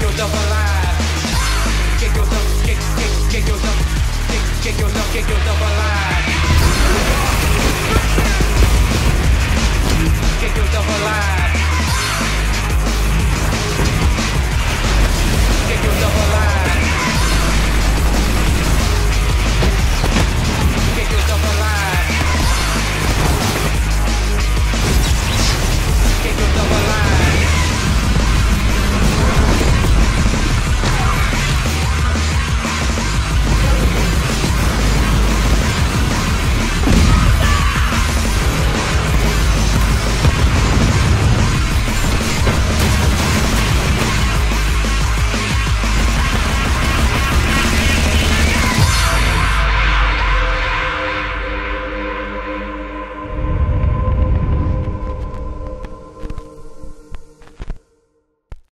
get yourself alive. Get yourself, get, get, get yourself, get, get yourself, get yourself alive.